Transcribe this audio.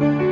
Here.